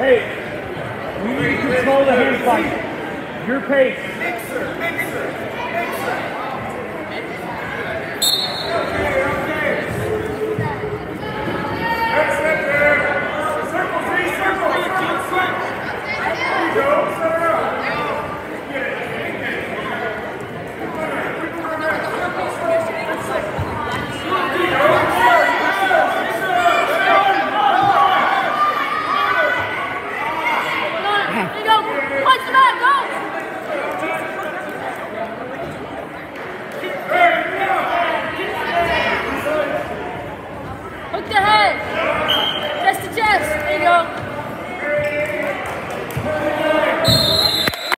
Hey, we need to control the hand fight. Your pace.